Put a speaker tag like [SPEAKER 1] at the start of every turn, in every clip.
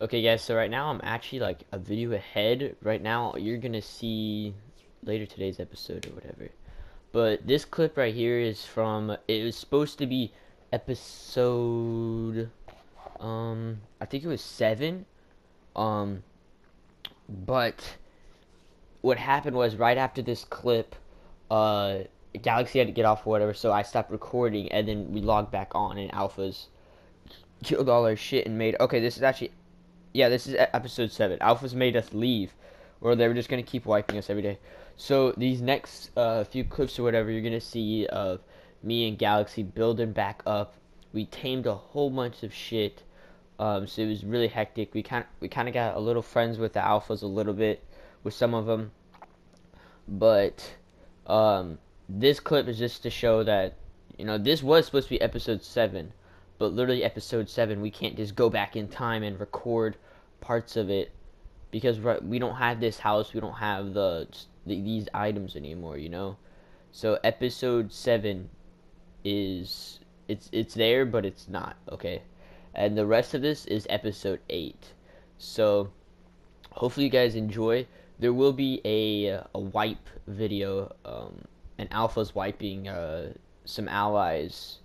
[SPEAKER 1] Okay guys, so right now I'm actually like a video ahead. Right now you're gonna see later today's episode or whatever. But this clip right here is from it was supposed to be episode um I think it was seven. Um but what happened was right after this clip, uh Galaxy had to get off or whatever, so I stopped recording and then we logged back on and alphas killed all our shit and made okay this is actually yeah, this is episode seven. Alphas made us leave, or they were just gonna keep wiping us every day. So these next uh, few clips or whatever, you're gonna see of me and Galaxy building back up. We tamed a whole bunch of shit, um, so it was really hectic. We kind we kind of got a little friends with the alphas a little bit with some of them, but um, this clip is just to show that you know this was supposed to be episode seven but literally episode 7 we can't just go back in time and record parts of it because we don't have this house we don't have the, the these items anymore you know? So episode 7 is it's it's there but it's not okay? And the rest of this is episode 8 so hopefully you guys enjoy. There will be a a wipe video um and alpha's wiping uh some allies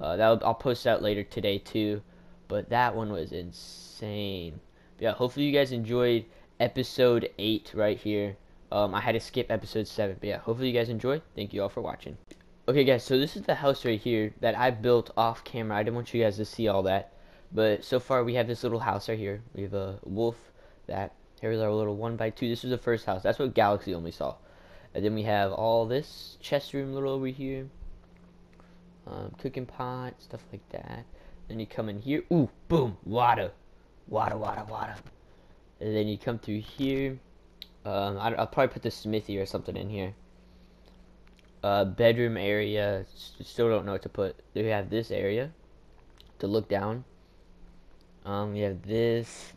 [SPEAKER 1] uh, that I'll post that later today too. But that one was insane. But yeah, hopefully you guys enjoyed episode eight right here. Um, I had to skip episode seven, but yeah, hopefully you guys enjoy. Thank you all for watching. Okay, guys, so this is the house right here that I built off camera. I didn't want you guys to see all that, but so far we have this little house right here. We have a wolf. That here's our little one by two. This is the first house. That's what Galaxy only saw. And then we have all this chest room little over here um, cooking pot, stuff like that. Then you come in here, ooh, boom, water, water, water, water. And then you come through here. Um, I, will probably put the smithy or something in here. Uh, bedroom area, still don't know what to put. We have this area to look down. Um, we have this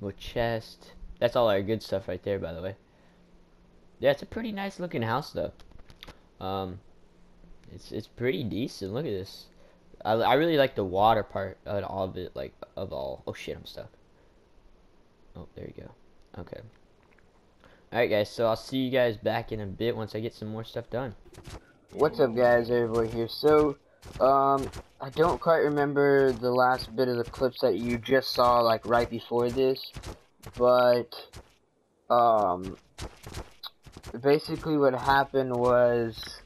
[SPEAKER 1] little chest. That's all our good stuff right there, by the way. Yeah, it's a pretty nice looking house, though. Um, it's it's pretty decent. Look at this. I, I really like the water part of all of it, like of all. Oh shit, I'm stuck. Oh, there you go. Okay. Alright guys, so I'll see you guys back in a bit once I get some more stuff done.
[SPEAKER 2] What's up guys, everybody here. So, um, I don't quite remember the last bit of the clips that you just saw, like, right before this, but, um, basically what happened was,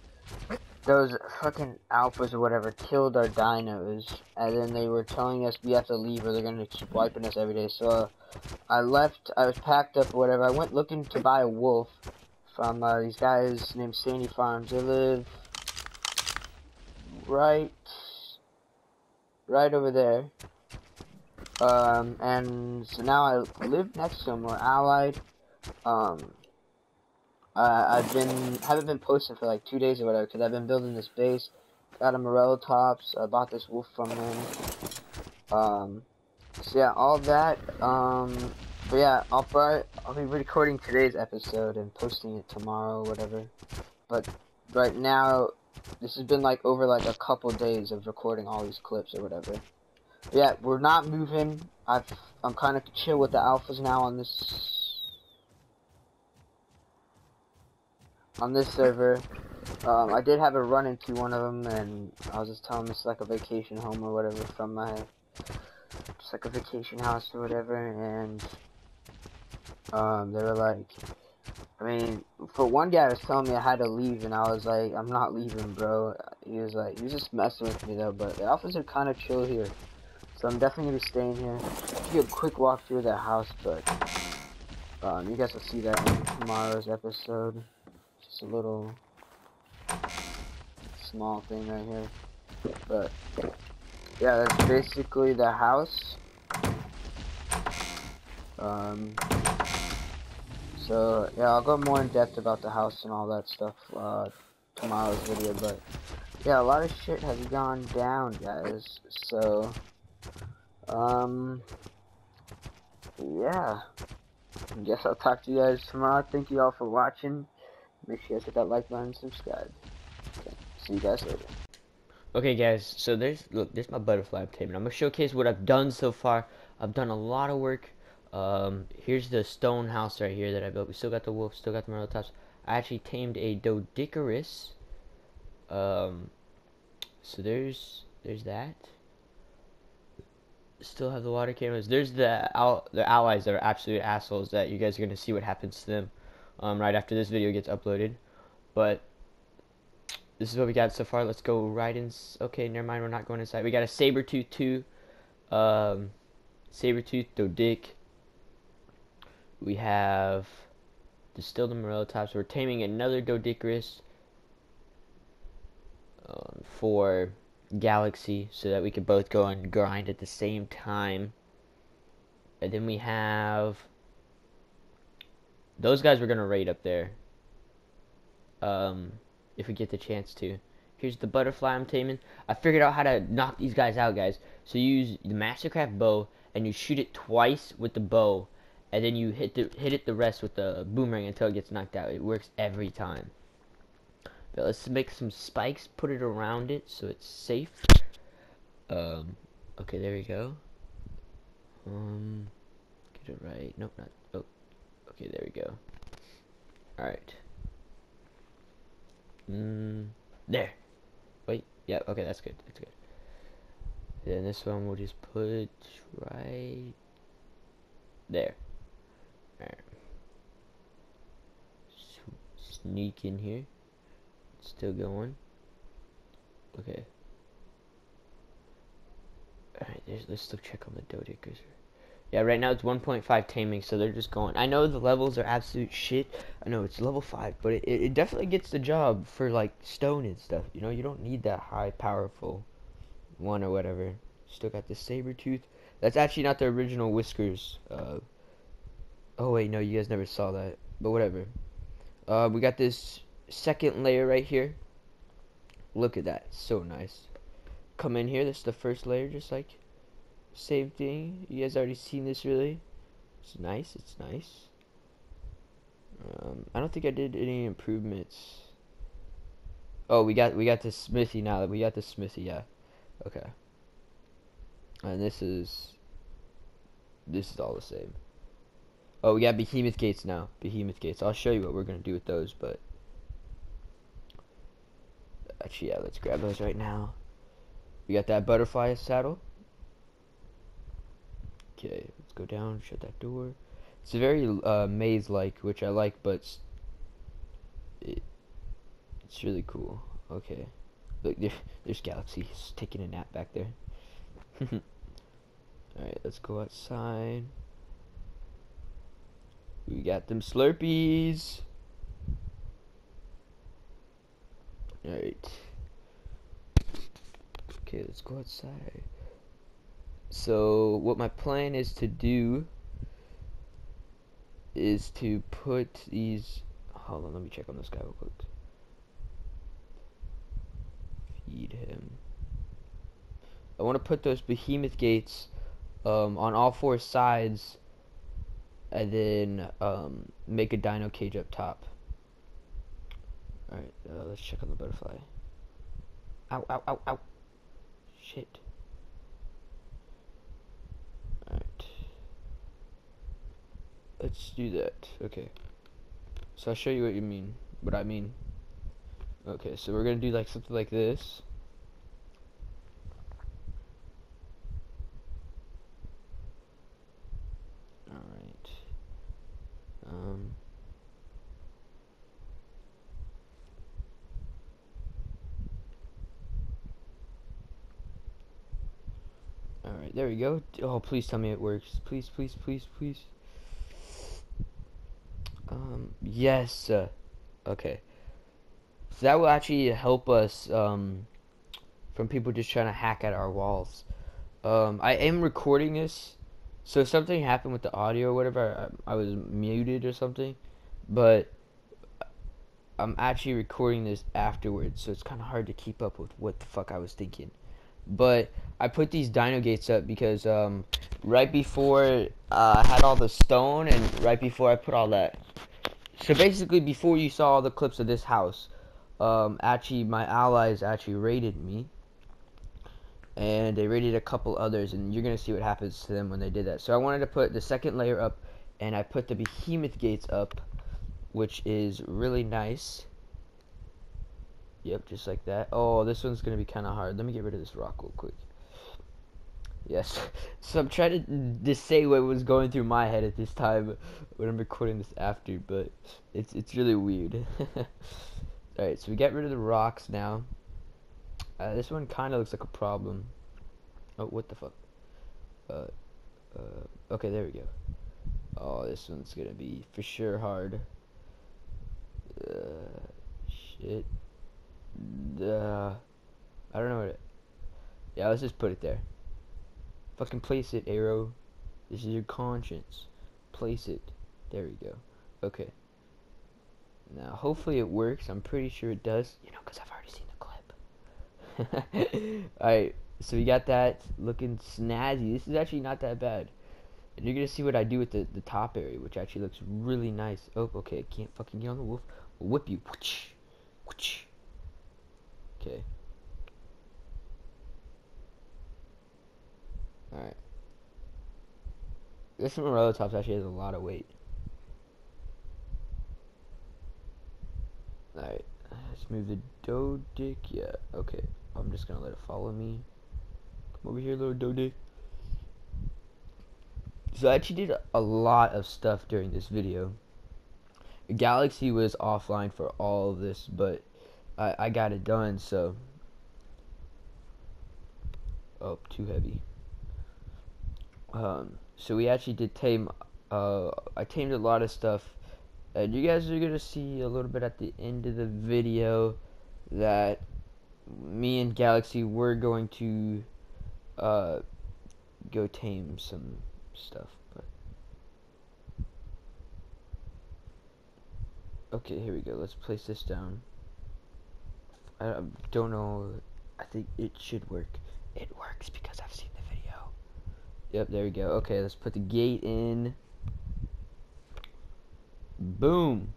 [SPEAKER 2] those fucking alphas or whatever killed our dinos, and then they were telling us we have to leave or they're gonna keep wiping us every day. So uh, I left. I was packed up or whatever. I went looking to buy a wolf from uh, these guys named Sandy Farms. They live right, right over there. Um, and so now I live next to them. We're allied. Um, uh, I've been haven't been posting for like two days or whatever because I've been building this base. Got a Morellatops. I bought this wolf from him. Um, so yeah, all that. Um, but yeah, I'll probably I'll be recording today's episode and posting it tomorrow, or whatever. But right now, this has been like over like a couple days of recording all these clips or whatever. But yeah, we're not moving. I've I'm kind of chill with the alphas now on this on this server. Um, I did have a run into one of them, and I was just telling them it's like a vacation home or whatever from my, just like a vacation house or whatever, and um, they were like, I mean, for one guy was telling me I had to leave, and I was like, I'm not leaving, bro. He was like, he was just messing with me though, but the alphas are kind of chill here, so I'm definitely gonna be staying here. Do a quick walk through that house, but um, you guys will see that in tomorrow's episode. It's a little small thing right here. But yeah, that's basically the house. Um, so yeah, I'll go more in depth about the house and all that stuff uh, tomorrow's video. But yeah, a lot of shit has gone down, guys. So um, yeah. I guess I'll talk to you guys tomorrow. Thank you all for watching. Make sure you guys hit that like button and subscribe. Okay, see you guys later.
[SPEAKER 1] Okay guys, so there's, look, there's my butterfly obtainment. I'm to showcase what I've done so far. I've done a lot of work. Um, here's the stone house right here that I built. We still got the wolf, still got the Morellatops. I actually tamed a Doedicurus. Um, so there's there's that. Still have the water cameras. There's the al the allies that are absolute assholes that you guys are gonna see what happens to them um, right after this video gets uploaded. But this is what we got so far. Let's go right in. Okay, never mind. We're not going inside. We got a saber tooth two, um, saber tooth Doedic. We have distilled the Morellatops. We're taming another Doedicurus um, for Galaxy so that we can both go and grind at the same time. And then we have those guys we're gonna raid up there. Um, if we get the chance to. Here's the butterfly I'm taming. I figured out how to knock these guys out, guys. So you use the Mastercraft bow and you shoot it twice with the bow, and then you hit the hit it the rest with the boomerang until it gets knocked out. It works every time. But let's make some spikes, put it around it so it's safe. Um, okay, there we go. Um, get it right. Nope, not. Okay, there we go. All right. Mm, there. Wait. Yeah. Okay, that's good. That's good. Then this one we'll just put right there. Alright. Sneak in here. Still going. Okay. Alright, let's look check on the Doedicurus. Yeah, right now it's 1.5 taming, so they're just going. I know the levels are absolute shit. I know it's level 5, but it, it definitely gets the job for, like, stone and stuff. You know, you don't need that high, powerful one or whatever. Still got the saber tooth. That's actually not the original whiskers. Uh, oh, wait, no, you guys never saw that. But whatever. Uh, we got this second layer right here. Look at that. So nice. Come in here. This is the first layer, just like same thing. You guys already seen this, really. It's nice. It's nice. Um, I don't think I did any improvements. Oh, we got we got the smithy now. We got the smithy. Yeah. Okay. And this is this is all the same. Oh, we got behemoth gates now. Behemoth gates. I'll show you what we're gonna do with those, but actually, yeah, let's grab those right now. We got that butterfly saddle. Okay, let's go down, shut that door. It's very uh, maze-like, which I like, but it, it's really cool. Okay. Look, there, there's Galaxy. He's taking a nap back there. Alright, let's go outside. We got them Slurpees. Alright. Okay, let's go outside. So, what my plan is to do is to put these. Hold on, let me check on this guy real quick. Feed him. I want to put those behemoth gates um, on all four sides and then um, make a dino cage up top. Alright, uh, let's check on the butterfly. Ow, ow, ow, ow. Shit. Alright. Let's do that. Okay. So I'll show you what you mean. What I mean. Okay, so we're gonna do like something like this. Alright. Um Alright, there we go. Oh, please tell me it works. Please, please, please, please. Yes. Okay. So that will actually help us um, from people just trying to hack at our walls. Um, I am recording this, so something happened with the audio or whatever, I, I was muted or something, but I'm actually recording this afterwards, so it's kind of hard to keep up with what the fuck I was thinking. But I put these dino gates up because um, right before uh, I had all the stone and right before I put all that. So basically, before you saw all the clips of this house, um, actually my allies actually raided me. and they raided a couple others, and you're gonna see what happens to them when they did that. So I wanted to put the second layer up, and I put the behemoth gates up, which is really nice. Yep, just like that. Oh, this one's gonna be kind of hard. Let me get rid of this rock real quick. Yes. So I'm trying to say what was going through my head at this time when I'm recording this after, but it's it's really weird. Alright, so we get rid of the rocks now. Uh, this one kind of looks like a problem. Oh, what the fuck? Uh, uh, okay, there we go. Oh, this one's gonna be for sure hard. Uh, shit. Uh, I don't know what it. Yeah, let's just put it there. Fucking place it, arrow. This is your conscience. Place it. There we go. Okay. Now, hopefully it works. I'm pretty sure it does. You know, because I've already seen the clip. Alright, so we got that looking snazzy. This is actually not that bad. And you're going to see what I do with the, the top area, which actually looks really nice. Oh, okay. I can't fucking get on the wolf. I'll whip you. Okay. Alright. This Morellatops actually has a lot of weight. Alright. Let's move the Doedic. Yeah, okay. I'm just gonna let it follow me. Come over here, little Doedic. So I actually did a lot of stuff during this video. Galaxy was offline for all of this, but I, I got it done, so... Oh, too heavy. Um, so we actually did tame, uh, I tamed a lot of stuff. And you guys are going to see a little bit at the end of the video that me and Galaxy were going to, uh, go tame some stuff. But Okay, here we go. Let's place this down. I don't know. I think it should work. It works because I've seen. Yep, there we go. Okay, let's put the gate in. Boom.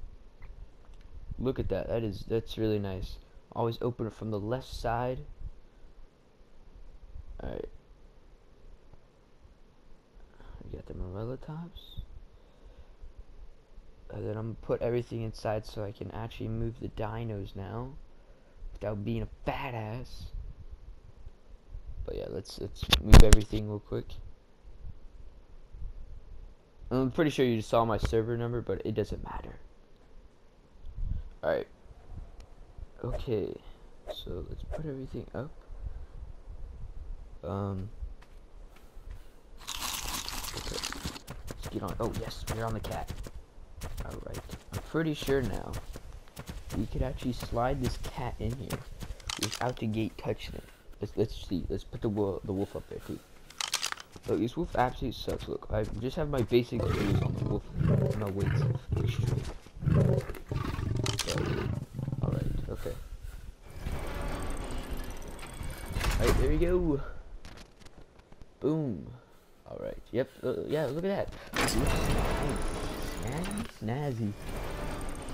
[SPEAKER 1] Look at that. That is that's really nice. Always open it from the left side. Alright. We got the Morellatops. And then I'm gonna put everything inside so I can actually move the dinos now without being a badass. But yeah, let's let's move everything real quick. I'm pretty sure you saw my server number, but it doesn't matter. Alright. Okay. So let's put everything up. Um. Okay. Let's get on. Oh, yes, we're on the cat. Alright. I'm pretty sure now we could actually slide this cat in here without the gate touching it. Let's let's see. Let's put the wolf the wolf up there too. Look, this wolf absolutely sucks. Look, I just have my basic tools on the wolf. No extreme. Alright, okay. Alright, there we go. Boom. Alright, yep, uh, yeah, look at that. Snazzy, snazzy.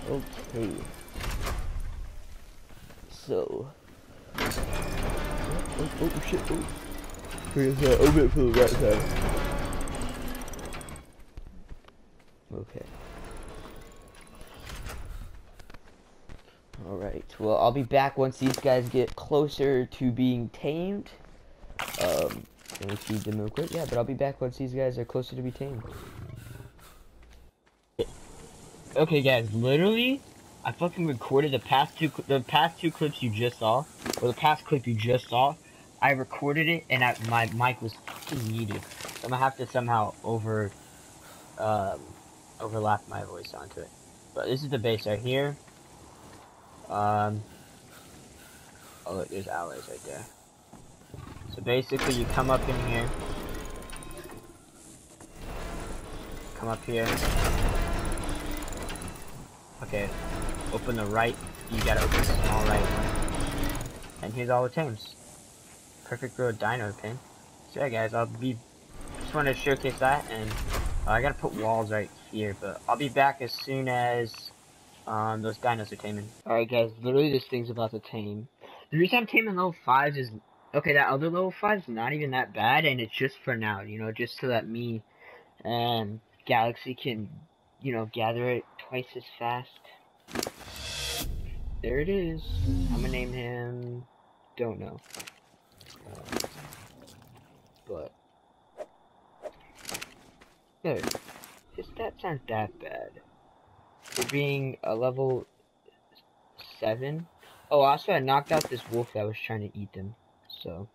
[SPEAKER 1] Okay. So. Oh, oh, oh shit, oh. Here's that, open it for the right side. Okay. Alright, well, I'll be back once these guys get closer to being tamed. Um, let me feed them real quick. Yeah, but I'll be back once these guys are closer to be tamed. Okay, guys, literally, I fucking recorded the past two the past two clips you just saw, or the past clip you just saw. I recorded it and I, my mic was muted. I'm gonna have to somehow over um, overlap my voice onto it. But this is the base right here. Um, oh look, there's allies right there. So basically, you come up in here. Come up here. Okay, open the right, you gotta open the small right one. And here's all the tames. Perfect road dino pin. So yeah guys, I'll be, just want to showcase that, and uh, I gotta put walls right here, but I'll be back as soon as um, those dinos are taming. Alright guys, literally this thing's about to tame. The reason I'm taming level 5s is
[SPEAKER 2] Okay, that other level five is not even that bad, and it's just for now, you know, just so that me and Galaxy can, you know, gather it twice as fast. There it is. I'm gonna name him. Don't know. Uh, but there. His stats aren't that bad. For being a level seven. Oh, also I knocked out this wolf that was trying to eat them. So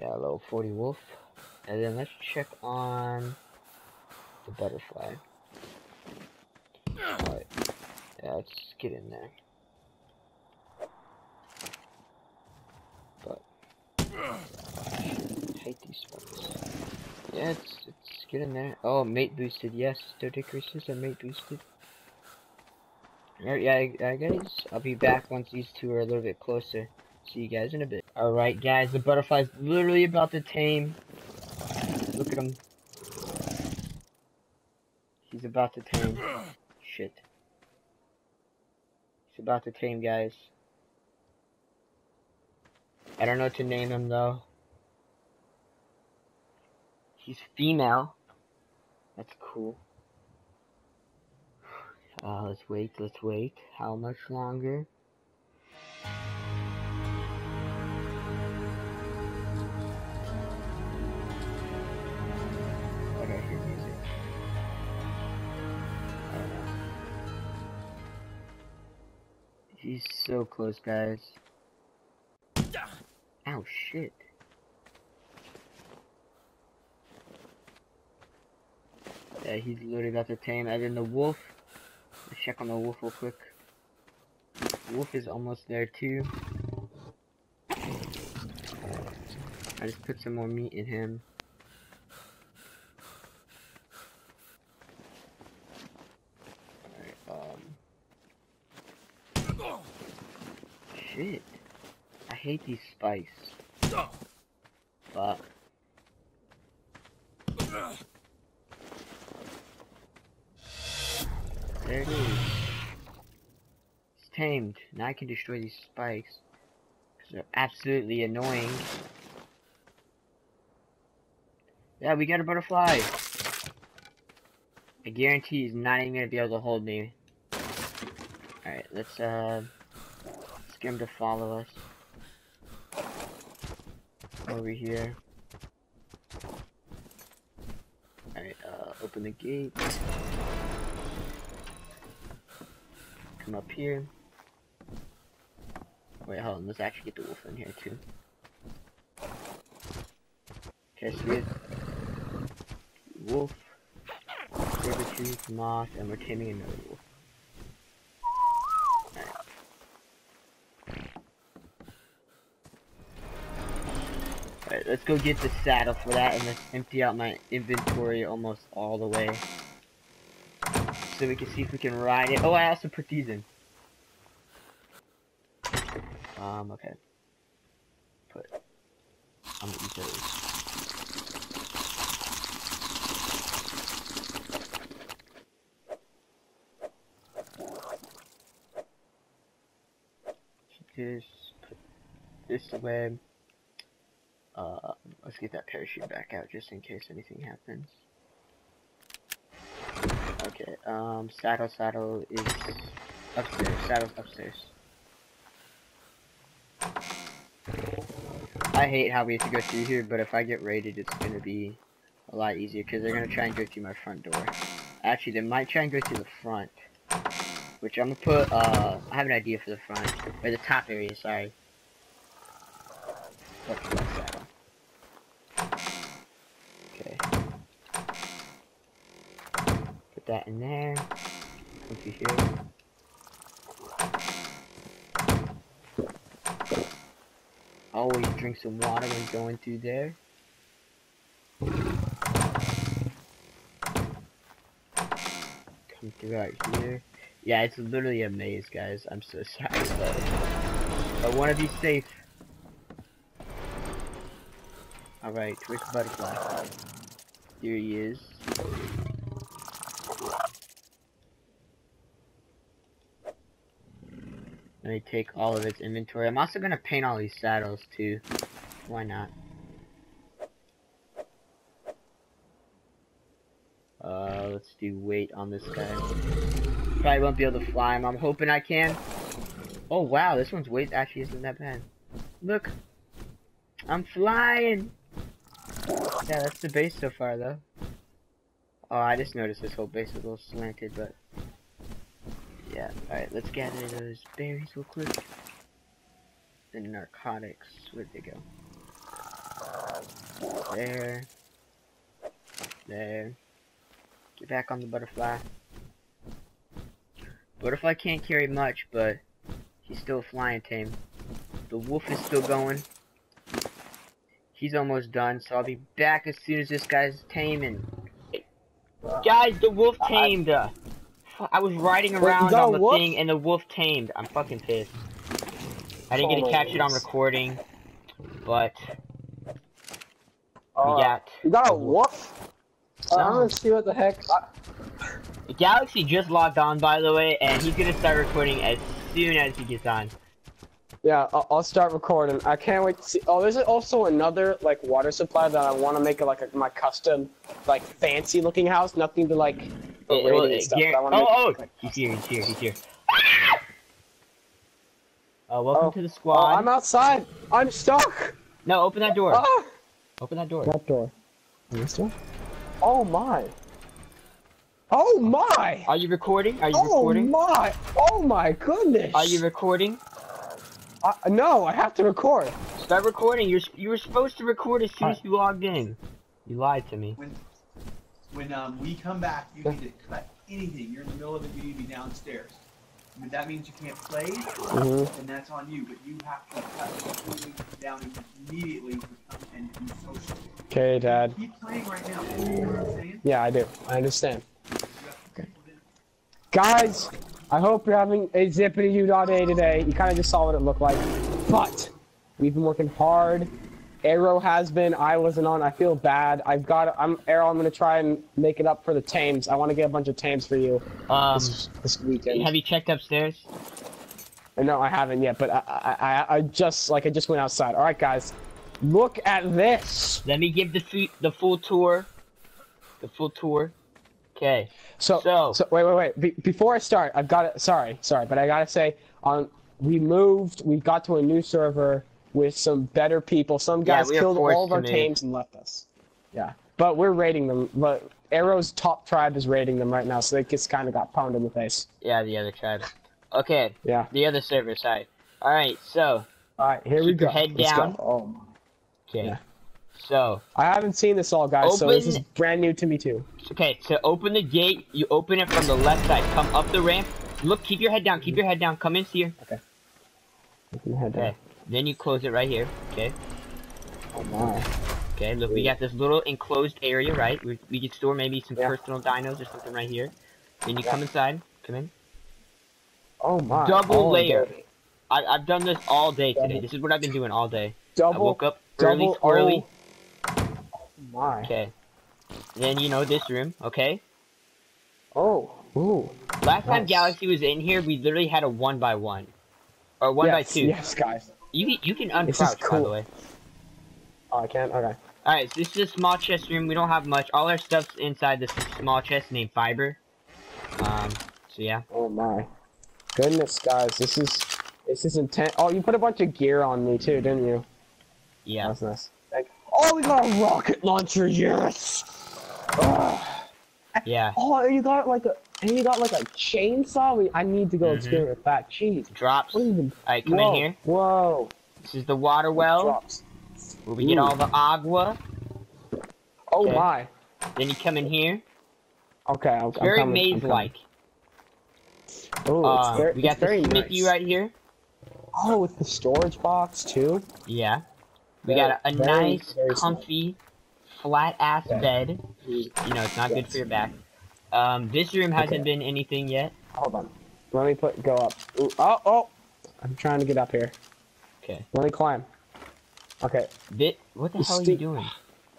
[SPEAKER 2] yeah, a level 40 wolf. And then let's check on the butterfly. Alright. Yeah, let's get in there. I hate these spawns. Yeah, it's it's get in there. Oh, mate boosted. Yes, Doedicuruses are mate boosted. Alright, yeah, uh, guys, I'll be back once these two are a little bit closer. See you guys in a bit. Alright, guys, the butterfly's literally about to tame. Look at him. He's about to tame. Shit. He's about to tame, guys. I don't know what to name him, though. He's female. That's cool. Uh, let's wait, let's wait. How much longer? Music. I know. He's so close, guys. Ow, shit. Yeah, he's literally about to tame. And then the wolf. Let's check on the wolf real quick. Wolf is almost there too. I just put some more meat in him. Alright, um. Shit. Hate these spikes. Fuck. There it is. It's tamed. Now I can destroy these spikes. Because they're absolutely annoying. Yeah, we got a butterfly. I guarantee he's not even gonna be able to hold me. Alright, let's uh let's get him to follow us. Over here. Alright, uh open the gate. Come up here. Wait, hold on, let's actually get the wolf in here too. Okay, so we have wolf, saber-tooth, moth, and we're taming another wolf. Let's go get the saddle for that and let's empty out my inventory almost all the way. So we can see if we can ride it. Oh, I also put these in. Um, okay. Put. I'm gonna eat those. Just put this away. Uh, let's get that parachute back out just in case anything happens. Okay, um, saddle, saddle is upstairs. Saddle's upstairs. I hate how we have to go through here, but if I get raided, it's gonna be a lot easier because they're gonna try and go through my front door. Actually, they might try and go through the front, which I'm gonna put. Uh, I have an idea for the front or the top area. Sorry the saddle. Okay. Put that in there. Here. Always drink some water when going through there. Come through right here. Yeah, it's literally a maze, guys. I'm so sorry, but I want to be safe. Alright, where's butterfly? Here he is. Let me take all of its inventory. I'm also gonna paint all these saddles too. Why not? Uh, let's do weight on this guy. Probably won't be able to fly him. I'm hoping I can. Oh wow, this one's weight actually isn't that bad. Look, I'm flying. Yeah, that's the base so far though. Oh, I just noticed this whole base is a little slanted, but yeah. All right, let's gather those berries real quick. The narcotics, where'd they go? There. There. Get back on the butterfly. Butterfly can't carry much, but he's still flying tame. The wolf is still going. He's almost done, so I'll be back as soon as this guy's taming. Guys, the wolf tamed. Uh, I was riding around
[SPEAKER 3] got
[SPEAKER 2] on the
[SPEAKER 3] wolf?
[SPEAKER 2] thing and the wolf tamed. I'm fucking pissed. I didn't get to
[SPEAKER 3] Oh,
[SPEAKER 2] catch it on recording, but
[SPEAKER 3] Uh,
[SPEAKER 2] we got
[SPEAKER 3] you got a
[SPEAKER 2] wolf.
[SPEAKER 3] wolf? Uh, I'm gonna see what the heck.
[SPEAKER 2] Galaxy just logged on by the way, and he's gonna start recording as soon as he gets on.
[SPEAKER 3] Yeah, I'll, I'll start recording. I can't wait to see. Oh, there's also another like water supply that I want to make it like a, my custom, like fancy looking house. Nothing to like. for
[SPEAKER 2] It- it
[SPEAKER 3] and stuff,
[SPEAKER 2] Gar-
[SPEAKER 3] but I wanna
[SPEAKER 2] oh,
[SPEAKER 3] make-
[SPEAKER 2] oh, he's here, he's here, he's here. Uh, welcome
[SPEAKER 3] Oh.
[SPEAKER 2] to the
[SPEAKER 3] Oh,
[SPEAKER 2] squad.
[SPEAKER 3] I'm outside. I'm stuck.
[SPEAKER 2] No, open that door.
[SPEAKER 3] Ah!
[SPEAKER 2] Open that door.
[SPEAKER 3] That door? This door? Oh my. Oh my.
[SPEAKER 2] Are you recording? Are you
[SPEAKER 3] Oh
[SPEAKER 2] recording?
[SPEAKER 3] Oh my. Oh my goodness.
[SPEAKER 2] Are you recording?
[SPEAKER 3] Uh, no, I have to record.
[SPEAKER 2] Start recording. You're you were supposed to record as soon as you logged in. You lied to me.
[SPEAKER 4] When when um, we come back, you need to cut anything. You're in the middle of it. You need to be downstairs. I mean, that means you can't play,
[SPEAKER 3] Mhm.
[SPEAKER 4] and that's on you. But you have to cut completely down immediately and do social.
[SPEAKER 3] Okay, Dad.
[SPEAKER 4] Keep playing right now. You know what I'm saying?
[SPEAKER 3] Yeah, I do. I understand.
[SPEAKER 4] You have to-
[SPEAKER 3] Guys, I hope you're having a zippity day today. You kind of just saw what it looked like. But we've been working hard. Arrow has been. I wasn't on. I feel bad. I've got. I'm Arrow. I'm gonna try and make it up for the tames. I want to get a bunch of tames for you
[SPEAKER 2] Um,
[SPEAKER 3] this, this weekend.
[SPEAKER 2] have you checked upstairs?
[SPEAKER 3] No, I haven't yet. But I, I, I, I just like I just went outside. All right, guys, look at this.
[SPEAKER 2] Let me give the the full tour. The full tour. Okay.
[SPEAKER 3] So,
[SPEAKER 2] So-
[SPEAKER 3] so, wait, wait, wait. Be- before I start, I've got to. Sorry, sorry, but I gotta say, on we moved. We got to a new server with some better people. Some guys
[SPEAKER 2] are
[SPEAKER 3] killed all of our teams and left us. Yeah, but we're raiding them. But Arrow's top tribe is raiding them right now, so they just kind of got pounded in the face.
[SPEAKER 2] Yeah, the other tribe. Okay.
[SPEAKER 3] Yeah.
[SPEAKER 2] The other server side. All right. So.
[SPEAKER 3] All right, here we go.
[SPEAKER 2] head
[SPEAKER 3] Let's
[SPEAKER 2] down.
[SPEAKER 3] Go. Oh, my.
[SPEAKER 2] Okay.
[SPEAKER 3] Yeah.
[SPEAKER 2] So.
[SPEAKER 3] I haven't seen this all, guys. So this is brand new to me too.
[SPEAKER 2] Okay. To open the gate, you open it from the left side. Come up the ramp. Look. Keep your head down. Keep your head down. Come in here.
[SPEAKER 3] Open your head down.
[SPEAKER 2] Okay. Then you close it right here. Okay.
[SPEAKER 3] Oh my.
[SPEAKER 2] Okay. Look, we got this little enclosed area, right? We, we can store maybe some
[SPEAKER 3] Yeah.
[SPEAKER 2] personal dinos or something right here. Then you come inside. Come in.
[SPEAKER 3] Oh my.
[SPEAKER 2] Double layer.
[SPEAKER 3] double-
[SPEAKER 2] I, I've done this all day today.
[SPEAKER 3] Double-
[SPEAKER 2] This is what I've been doing all day. I
[SPEAKER 3] Double.
[SPEAKER 2] woke up early,
[SPEAKER 3] double.
[SPEAKER 2] squirrely.
[SPEAKER 3] My.
[SPEAKER 2] Okay. Then you know this room. Okay.
[SPEAKER 3] Oh. Ooh.
[SPEAKER 2] Last time Galaxy was in here, we literally had a one by one, or one by two.
[SPEAKER 3] Yes, guys.
[SPEAKER 2] You can, you can
[SPEAKER 3] This is
[SPEAKER 2] uncrouch by the
[SPEAKER 3] cool.
[SPEAKER 2] way.
[SPEAKER 3] Oh, I can't. Okay.
[SPEAKER 2] All right, so this is a small chest room. We don't have much. All our stuff's inside this small chest named Fiber. Um. So yeah.
[SPEAKER 3] Oh my. Goodness, guys, this is this is intense. Oh, you put a bunch of gear on me too, didn't you?
[SPEAKER 2] Yeah.
[SPEAKER 3] That's nice. Oh, we got a rocket launcher. Yes. Ugh.
[SPEAKER 2] Yeah.
[SPEAKER 3] Oh, you got like a and you got like a chainsaw. We, I need to go
[SPEAKER 2] Mhm.
[SPEAKER 3] experiment with that. Jeez.
[SPEAKER 2] Drops.
[SPEAKER 3] Even?
[SPEAKER 2] right, come
[SPEAKER 3] Whoa.
[SPEAKER 2] in here.
[SPEAKER 3] Whoa.
[SPEAKER 2] This is the water well
[SPEAKER 3] Drops.
[SPEAKER 2] where we get all the agua.
[SPEAKER 3] Oh
[SPEAKER 2] Okay.
[SPEAKER 3] my.
[SPEAKER 2] Then you come in here.
[SPEAKER 3] Okay. I'm,
[SPEAKER 2] It's very
[SPEAKER 3] I'm coming, I'm coming.
[SPEAKER 2] maze-like.
[SPEAKER 3] Oh,
[SPEAKER 2] Uh,
[SPEAKER 3] it's very,
[SPEAKER 2] we got
[SPEAKER 3] it's very
[SPEAKER 2] the smithy
[SPEAKER 3] nice.
[SPEAKER 2] right here.
[SPEAKER 3] Oh, with the storage box too.
[SPEAKER 2] Yeah. We got a, a nice, comfy, flat ass
[SPEAKER 3] Yeah.
[SPEAKER 2] bed. You know, it's not good for your back. Um, this room hasn't
[SPEAKER 3] Okay.
[SPEAKER 2] been anything yet.
[SPEAKER 3] Hold on. Let me put go up. Ooh, oh, oh! I'm trying to get up here.
[SPEAKER 2] Okay.
[SPEAKER 3] Let me climb. Okay,
[SPEAKER 2] Bit. What the
[SPEAKER 3] You
[SPEAKER 2] hell are you doing?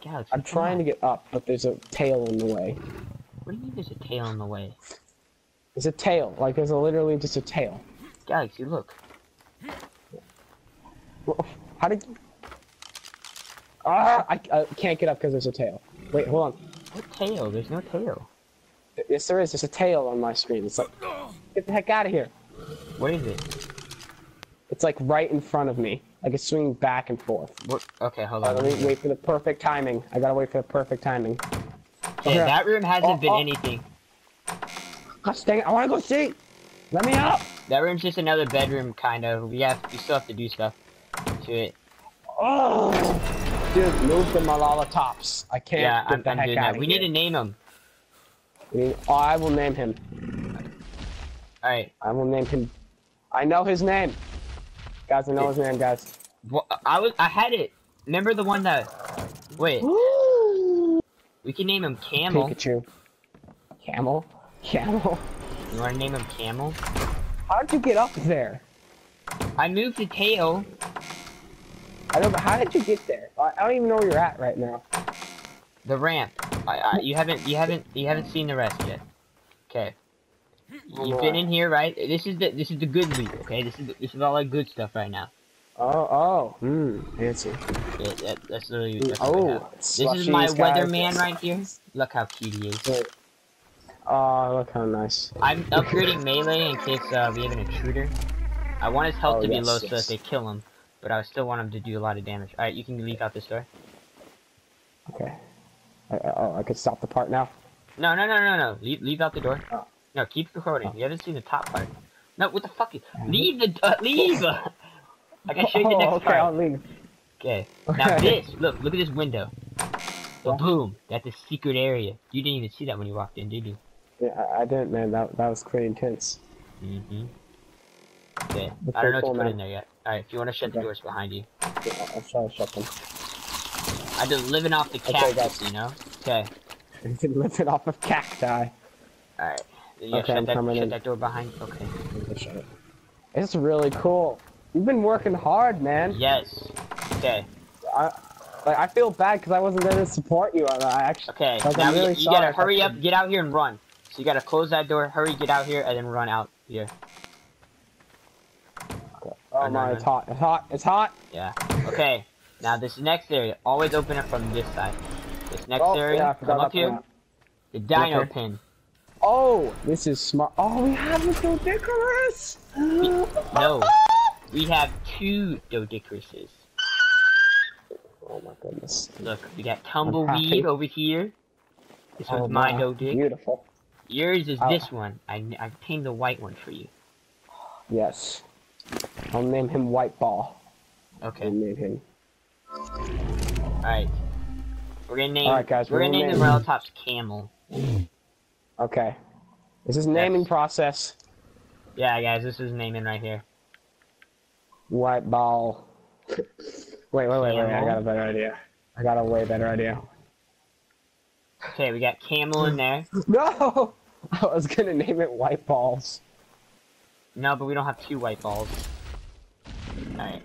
[SPEAKER 2] Galaxy,
[SPEAKER 3] I'm trying
[SPEAKER 2] on.
[SPEAKER 3] to get up, but there's a tail in the way.
[SPEAKER 2] What do you mean there's a tail in the way?
[SPEAKER 3] There's a tail. Like there's a, literally just a tail.
[SPEAKER 2] Galaxy, look.
[SPEAKER 3] How did. Ah, I, I can't get up because there's a tail. Wait, hold on.
[SPEAKER 2] What tail? There's no tail.
[SPEAKER 3] Yes, there is. There's a tail on my screen. It's like, get the heck out of here.
[SPEAKER 2] What is it?
[SPEAKER 3] It's like right in front of me. Like it's swinging back and forth.
[SPEAKER 2] What? Okay, hold
[SPEAKER 3] Uh,
[SPEAKER 2] on.
[SPEAKER 3] let me wait for the perfect timing. I gotta wait for the perfect timing.
[SPEAKER 2] Okay, that room hasn't
[SPEAKER 3] Oh,
[SPEAKER 2] been
[SPEAKER 3] oh.
[SPEAKER 2] anything.
[SPEAKER 3] Gosh dang it, I wanna go see! Let me out!
[SPEAKER 2] That room's just another bedroom, kind of. We have, we still have to do stuff to it.
[SPEAKER 3] Oh! Dude, move the Morellatops. I can't
[SPEAKER 2] yeah,
[SPEAKER 3] get
[SPEAKER 2] I'm,
[SPEAKER 3] the
[SPEAKER 2] I'm
[SPEAKER 3] heck out
[SPEAKER 2] that.
[SPEAKER 3] of
[SPEAKER 2] We
[SPEAKER 3] here.
[SPEAKER 2] need to name.
[SPEAKER 3] We Oh, I will name him.
[SPEAKER 2] All right.
[SPEAKER 3] I will name him. I know his name. Guys, I know his name, guys.
[SPEAKER 2] Well, I was, I had it. Remember the one that? Wait, we can name him Camel.
[SPEAKER 3] Pikachu. Camel? Camel?
[SPEAKER 2] You want to name him Camel?
[SPEAKER 3] How did you get up there?
[SPEAKER 2] I moved the tail.
[SPEAKER 3] I know, but how did you get there? I, I don't even know where you're at right now.
[SPEAKER 2] The ramp. I, I, you haven't, you haven't, you haven't seen the rest yet. Okay. You've been in here, right? This is the, this is the good loot. Okay, this is, the, this is all that good stuff right now.
[SPEAKER 3] Oh, oh. Hmm, fancy.
[SPEAKER 2] Yeah, that, that's literally. That's
[SPEAKER 3] Oh.
[SPEAKER 2] This is my weatherman right here. Look how cute he is.
[SPEAKER 3] Wait. Oh, look how nice.
[SPEAKER 2] I'm upgrading melee in case uh, we have an intruder. I want his health
[SPEAKER 3] Oh,
[SPEAKER 2] to be
[SPEAKER 3] yes,
[SPEAKER 2] low so that they kill him, but I still want him to do a lot of damage. Alright, you can leave out this door.
[SPEAKER 3] Okay. I, I, oh, I could stop the part now.
[SPEAKER 2] No, no, no, no, no. Leave, leave out the door.
[SPEAKER 3] Oh.
[SPEAKER 2] No, keep recording.
[SPEAKER 3] Oh.
[SPEAKER 2] You haven't seen the top part. No, what the fuck? is- Leave the uh, leave. I gotta show you the
[SPEAKER 3] oh,
[SPEAKER 2] next
[SPEAKER 3] okay, I'll
[SPEAKER 2] part.
[SPEAKER 3] leave.
[SPEAKER 2] Okay. Now this, look, look at this window. Well, boom. That's a secret area. You didn't even see that when you walked in, did you?
[SPEAKER 3] Yeah, I, I didn't, man. That, that was pretty intense.
[SPEAKER 2] Mm-hmm. Okay. I don't know what to put in there yet. Alright, if you want to shut the doors behind you.
[SPEAKER 3] Yeah, I'll- I'll try to shut them.
[SPEAKER 2] I've been living off the
[SPEAKER 3] Okay,
[SPEAKER 2] cactus,
[SPEAKER 3] guys.
[SPEAKER 2] you know? Okay.
[SPEAKER 3] I've been living off of cacti.
[SPEAKER 2] Alright. You
[SPEAKER 3] Okay,
[SPEAKER 2] shut,
[SPEAKER 3] I'm
[SPEAKER 2] that,
[SPEAKER 3] coming
[SPEAKER 2] shut
[SPEAKER 3] in.
[SPEAKER 2] that door behind. Okay.
[SPEAKER 3] I'll shut it. It's really cool. You've been working hard, man.
[SPEAKER 2] Yes. Okay.
[SPEAKER 3] I, like, I feel bad because I wasn't there to support you. I, I actually.
[SPEAKER 2] Okay.
[SPEAKER 3] Like,
[SPEAKER 2] now
[SPEAKER 3] I'm
[SPEAKER 2] you-
[SPEAKER 3] really
[SPEAKER 2] you, gotta hurry up, get out here and run. So you gotta close that door, hurry, get out here, and then run out here.
[SPEAKER 3] Oh
[SPEAKER 2] no,
[SPEAKER 3] my,
[SPEAKER 2] no.
[SPEAKER 3] it's hot. It's hot. It's hot.
[SPEAKER 2] Yeah. Okay. Now this next area, always open it from this side. This next
[SPEAKER 3] Oh,
[SPEAKER 2] area,
[SPEAKER 3] yeah,
[SPEAKER 2] come up here.
[SPEAKER 3] that.
[SPEAKER 2] The dino
[SPEAKER 3] Okay.
[SPEAKER 2] pin.
[SPEAKER 3] Oh, this is smart. Oh, we have the Doedicurus.
[SPEAKER 2] No. We have two Doedicuruses.
[SPEAKER 3] Oh my goodness.
[SPEAKER 2] Look, we got. Tumbleweed over here. This
[SPEAKER 3] Oh,
[SPEAKER 2] one's my. Doedic.
[SPEAKER 3] Beautiful.
[SPEAKER 2] Yours is
[SPEAKER 3] Oh.
[SPEAKER 2] this one. I, I tamed the white one for you.
[SPEAKER 3] Yes. I'll name him White Ball. I'll
[SPEAKER 2] Okay.
[SPEAKER 3] name him.
[SPEAKER 2] Alright. We're gonna name
[SPEAKER 3] Alright, guys,
[SPEAKER 2] we're
[SPEAKER 3] we're
[SPEAKER 2] gonna
[SPEAKER 3] gonna
[SPEAKER 2] name the
[SPEAKER 3] name-
[SPEAKER 2] Relatops Camel.
[SPEAKER 3] Okay. This is naming process.
[SPEAKER 2] Yeah guys, this is naming right here.
[SPEAKER 3] White Ball. wait, wait, wait, wait. I got a better idea. I got a way better idea.
[SPEAKER 2] Okay, we got Camel in there.
[SPEAKER 3] No! I was gonna name it White Balls.
[SPEAKER 2] No, but we don't have two white balls. Alright.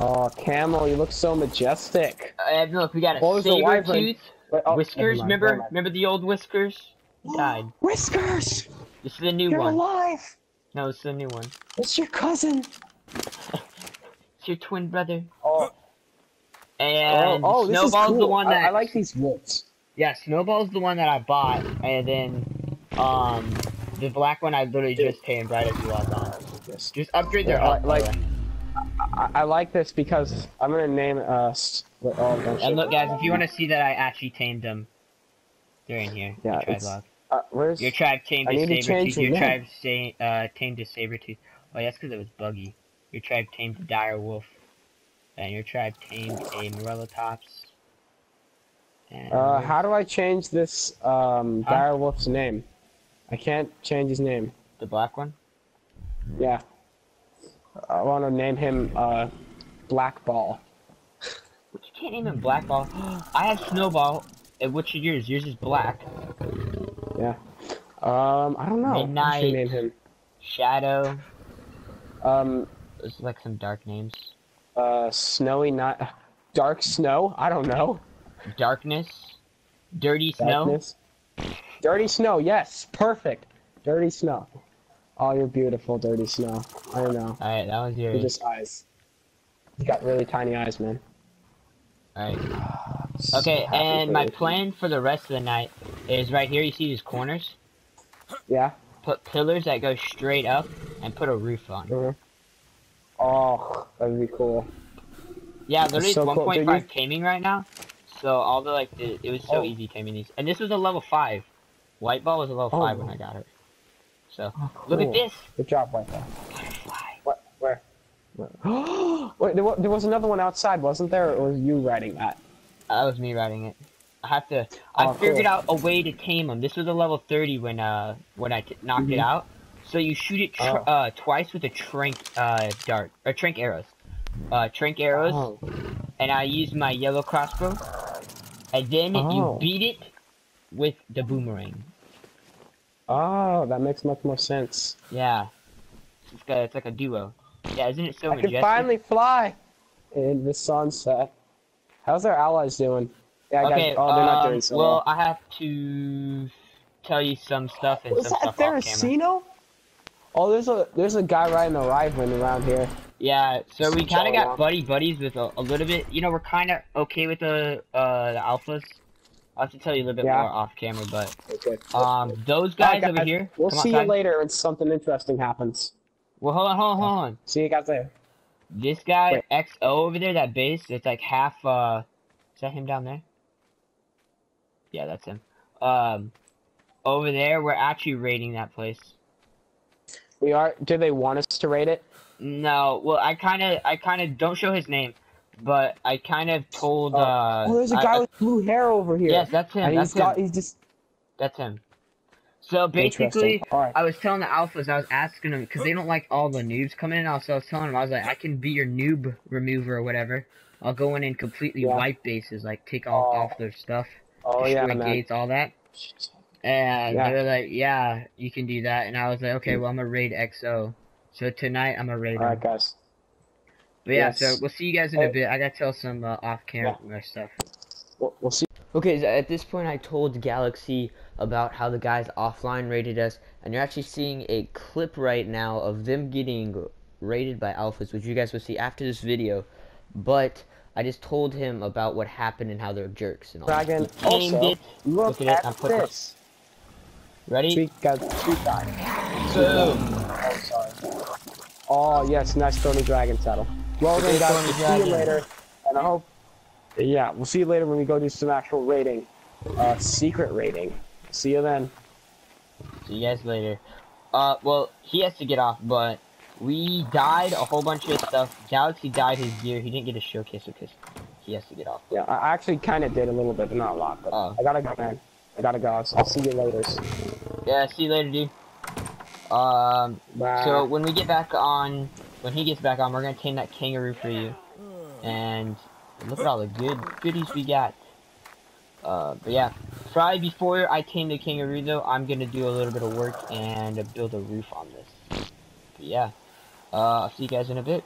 [SPEAKER 3] Oh, Camel, you look so majestic.
[SPEAKER 2] And look, we got a
[SPEAKER 3] the
[SPEAKER 2] saber tooth.
[SPEAKER 3] Wait, oh,
[SPEAKER 2] Whiskers, remember? Remember the old Whiskers? He died.
[SPEAKER 3] Whiskers!
[SPEAKER 2] This is the new
[SPEAKER 3] You're
[SPEAKER 2] one.
[SPEAKER 3] alive!
[SPEAKER 2] No, it's the new one.
[SPEAKER 3] It's your cousin!
[SPEAKER 2] It's your twin brother.
[SPEAKER 3] Oh,
[SPEAKER 2] And
[SPEAKER 3] oh, oh this is
[SPEAKER 2] Snowball's
[SPEAKER 3] cool.
[SPEAKER 2] the one that
[SPEAKER 3] I, I like these wolves.
[SPEAKER 2] Yeah, Snowball's the one that I bought, and then um the black one I literally just tamed right as you logged on. Just upgrade their
[SPEAKER 3] Yeah,
[SPEAKER 2] health,
[SPEAKER 3] like-
[SPEAKER 2] by the way.
[SPEAKER 3] I, I like this because I'm gonna name uh. s- Oh, don't
[SPEAKER 2] And look, guys, if you want to see that I actually tamed them, they're in here.
[SPEAKER 3] Yeah,
[SPEAKER 2] your tribe log.
[SPEAKER 3] uh, where's
[SPEAKER 2] Your tribe tamed
[SPEAKER 3] I
[SPEAKER 2] a saber tooth. Your
[SPEAKER 3] the
[SPEAKER 2] tribe sa- uh, tamed a saber tooth. Oh, that's because it was buggy. Your tribe tamed a dire wolf. And your tribe tamed a Morellatops. And
[SPEAKER 3] uh? How do I change this um dire wolf's name? I can't change his name.
[SPEAKER 2] the black one?
[SPEAKER 3] Yeah. I want to name him uh, Black Ball.
[SPEAKER 2] But you can't name him Black Ball. I have Snowball. And which is yours? Yours is black.
[SPEAKER 3] Yeah. Um, I don't know. What
[SPEAKER 2] Midnight.
[SPEAKER 3] I name him?
[SPEAKER 2] Shadow.
[SPEAKER 3] Um,
[SPEAKER 2] are like some dark names.
[SPEAKER 3] uh, Snowy Night, Dark Snow. I don't know.
[SPEAKER 2] Darkness. Dirty Snow.
[SPEAKER 3] Darkness. Dirty Snow. Yes, perfect. Dirty Snow. Oh, you're beautiful, dirty snow. I don't know.
[SPEAKER 2] Alright, that was
[SPEAKER 3] You're just eyes. You got really tiny eyes, man.
[SPEAKER 2] Alright.
[SPEAKER 3] So
[SPEAKER 2] Okay, and my
[SPEAKER 3] you.
[SPEAKER 2] plan for the rest of the night is right here. You see these corners?
[SPEAKER 3] Yeah.
[SPEAKER 2] Put pillars that go straight up and put a roof on.
[SPEAKER 3] Mhm. Oh, that'd be cool.
[SPEAKER 2] Yeah, literally
[SPEAKER 3] so
[SPEAKER 2] it's
[SPEAKER 3] cool.
[SPEAKER 2] 1.5
[SPEAKER 3] you-
[SPEAKER 2] taming right now. So all the like, it, it was so
[SPEAKER 3] Oh.
[SPEAKER 2] easy taming these. And this was a level five. White ball was a level
[SPEAKER 3] Oh.
[SPEAKER 2] five when I got her. So
[SPEAKER 3] Oh,
[SPEAKER 2] look at this.
[SPEAKER 3] Good job, White.
[SPEAKER 2] Butterfly.
[SPEAKER 3] What? Where? Where? Wait, there, there was another one outside, wasn't there? Or was you riding that?
[SPEAKER 2] That was me writing it. I have to. I
[SPEAKER 3] Oh,
[SPEAKER 2] figured
[SPEAKER 3] cool.
[SPEAKER 2] out a way to tame them. This was a level 30 when uh when I t- knocked it
[SPEAKER 3] Mhm.
[SPEAKER 2] out. So you shoot it tr-
[SPEAKER 3] Oh.
[SPEAKER 2] uh twice with a trank uh dart or trank arrows. Uh, trank arrows,
[SPEAKER 3] Oh.
[SPEAKER 2] and I used my yellow crossbow, and then
[SPEAKER 3] Oh.
[SPEAKER 2] you beat it with the boomerang.
[SPEAKER 3] Oh, that makes much more sense.
[SPEAKER 2] Yeah, it's got it's like a duo. Yeah, isn't it so
[SPEAKER 3] I
[SPEAKER 2] majestic?
[SPEAKER 3] can finally fly in the sunset. How's our allies doing? Yeah, I
[SPEAKER 2] okay,
[SPEAKER 3] got, oh, they're not
[SPEAKER 2] um,
[SPEAKER 3] doing so
[SPEAKER 2] well,
[SPEAKER 3] well.
[SPEAKER 2] I have to tell you some stuff and
[SPEAKER 3] Was
[SPEAKER 2] some
[SPEAKER 3] that
[SPEAKER 2] stuff off camera.
[SPEAKER 3] Ferricino? Oh, there's a there's a guy riding a Riven around here.
[SPEAKER 2] Yeah, so we kind of got buddy buddies with a, a little bit. You know, we're kind of okay with the uh the alphas. I'll have to tell you a little bit
[SPEAKER 3] Yeah.
[SPEAKER 2] more off camera, but
[SPEAKER 3] Okay.
[SPEAKER 2] um those
[SPEAKER 3] Alright,
[SPEAKER 2] guys over here.
[SPEAKER 3] We'll see
[SPEAKER 2] outside.
[SPEAKER 3] you later when something interesting happens.
[SPEAKER 2] Well, hold on, hold on, hold on.
[SPEAKER 3] See you guys later.
[SPEAKER 2] This guy
[SPEAKER 3] Wait.
[SPEAKER 2] XO over there, that base, it's like half. uh Is that him down there? Yeah, that's him. Um, over there, we're actually raiding that place.
[SPEAKER 3] We are. Do they want us to raid it?
[SPEAKER 2] No, well, I kind of, I kind of don't show his name, but I kind of told.
[SPEAKER 3] Oh.
[SPEAKER 2] uh
[SPEAKER 3] oh, there's a guy
[SPEAKER 2] I-
[SPEAKER 3] with blue hair over here.
[SPEAKER 2] Yes, that's him.
[SPEAKER 3] and
[SPEAKER 2] That's
[SPEAKER 3] he's got.
[SPEAKER 2] him.
[SPEAKER 3] He's just
[SPEAKER 2] That's him. So basically,
[SPEAKER 3] right.
[SPEAKER 2] I was telling the alphas, I was asking them because they don't like all the noobs coming in. Also, I was telling them, I was like, I can be your noob remover or whatever. I'll go in and completely
[SPEAKER 3] Yeah.
[SPEAKER 2] wipe bases, like take all
[SPEAKER 3] Oh.
[SPEAKER 2] off their stuff,
[SPEAKER 3] Oh
[SPEAKER 2] destroy
[SPEAKER 3] yeah,
[SPEAKER 2] gates, all that. And
[SPEAKER 3] Yeah.
[SPEAKER 2] they were like, Yeah, you can do that. And I was like, Okay, well I'm gonna raid XO. So tonight I'm gonna raid
[SPEAKER 3] All right, guys.
[SPEAKER 2] But yeah,
[SPEAKER 3] Yes.
[SPEAKER 2] so we'll see you guys in a bit. I gotta tell some uh, off camera stuff.
[SPEAKER 3] We'll, we'll see.
[SPEAKER 2] Okay, so at this point I told Galaxy about how the guys offline rated us, and you're actually seeing a clip right now of them getting rated by alphas, which you guys will see after this video. But I just told him about what happened and how they're jerks and all. that.
[SPEAKER 3] Dragon.
[SPEAKER 2] He
[SPEAKER 3] Also,
[SPEAKER 2] it.
[SPEAKER 3] look,
[SPEAKER 2] Look at
[SPEAKER 3] at
[SPEAKER 2] putting-
[SPEAKER 3] this.
[SPEAKER 2] Ready?
[SPEAKER 3] Sweet guy. Sweet guy.
[SPEAKER 2] Boom.
[SPEAKER 3] Oh, sorry. Oh yes, nice Tony Dragon saddle. Well
[SPEAKER 2] Good
[SPEAKER 3] guys, we'll see you later, and I hope. Yeah, we'll see you later when we go do some actual rating, uh, secret rating. See you then.
[SPEAKER 2] See you guys later. Uh, well, he has to get off, but we dyed a whole bunch of stuff. Galaxy dyed his gear. He didn't get a showcase because he has to get off.
[SPEAKER 3] Yeah, I actually kind of did a little bit, but not a lot. But
[SPEAKER 2] Oh.
[SPEAKER 3] I gotta go, man. I gotta go. So I'll see you later.
[SPEAKER 2] Yeah, see you later, dude. Um,
[SPEAKER 3] Bye.
[SPEAKER 2] So when we get back on, when he gets back on, we're gonna tame that kangaroo for you, and look at all the good goodies we got. Uh, but yeah, probably before I tame the kangaroo though, I'm gonna do a little bit of work and build a roof on this. But yeah, uh, I'll see you guys in a bit.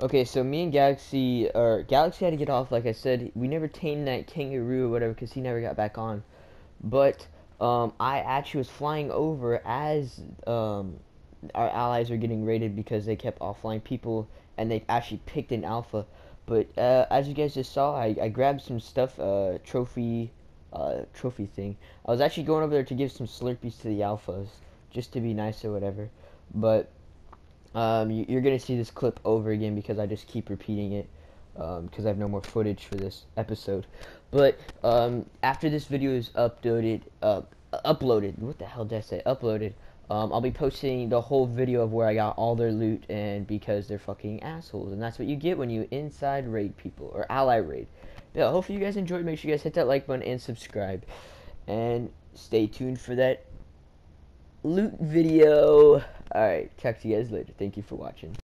[SPEAKER 2] Okay, so me and Galaxy, or Galaxy had to get off. Like I said, we never tamed that kangaroo or whatever because he never got back on. But um, I actually was flying over as um, our allies were getting raided because they kept offline people and they actually picked an alpha. But uh, as you guys just saw, I, I grabbed some stuff, uh, trophy, uh, trophy thing. I was actually going over there to give some Slurpees to the alphas, just to be nice or whatever. But um, you, you're gonna see this clip over again because I just keep repeating it because I have no more footage for this episode. But um, after this video is uploaded, uh, uploaded. What the hell did I say? Uploaded. Um, I'll be posting the whole video of where I got all their loot, and because they're fucking assholes, and that's what you get when you inside raid people or ally raid. Yeah, hopefully you guys enjoyed. Make sure you guys hit that like button and subscribe, and stay tuned for that loot video. All right, talk to you guys later. Thank you for watching.